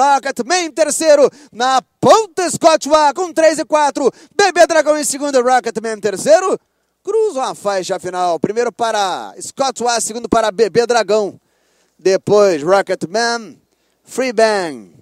Rocketman em terceiro, na ponta Scott Wah com 3 e 4, Bebê Dragão em segundo, Rocketman em terceiro, cruzam a faixa final, primeiro para Scott Wah, segundo para Bebê Dragão, depois Rocket Man Free Bang,